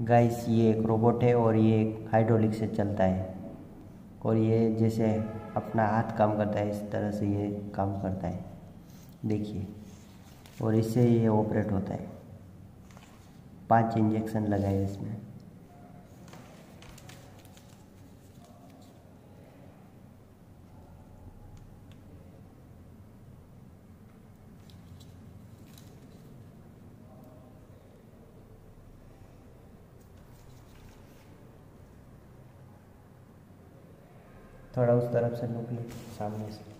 Guys, ये एक robot है और ये एक हाइड्रोलिक से चलता है। और ये जैसे अपना हाथ काम करता है, इस तरह से ये काम करता है। देखिए, और इससे ये ऑपरेट होता है। पाँच इंजेक्शन लगाए इसमें। थोड़ा उस तरफ़ से लुक ले, सामने से।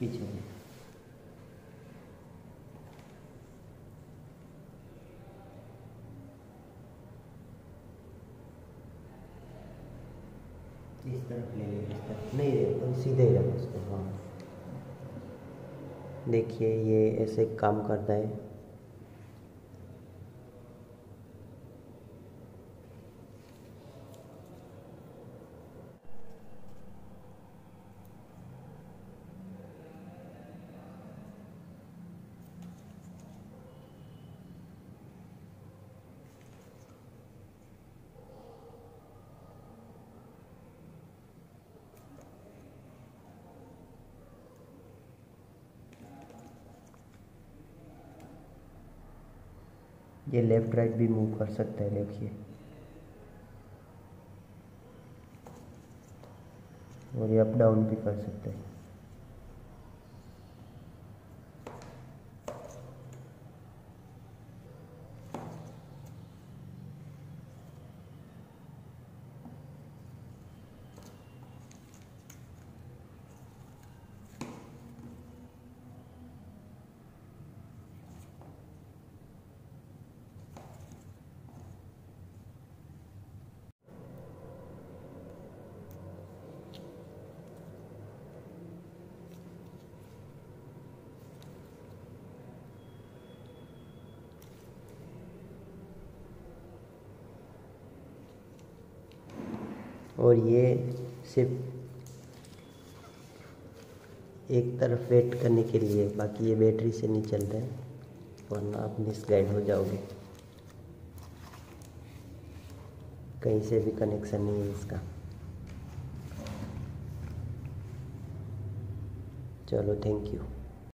पीछे में। इस तरफ़ ले ले, इस तरफ़। नहीं रे सीधे ही रख उसको हाँ। देखिए, ये ऐसे काम करता है। ये लेफ़्ट राइट भी मूव कर सकता है, देखिए। और ये अप डाउन भी कर सकते हैं। और ये सिर्फ़ एक तरफ़ वेट करने के लिए, बाकी ये बैटरी से नहीं चलता है वरना आप मिसगाइड हो जाओगे। कहीं से भी कनेक्शन नहीं है इसका। चलो थैंक यू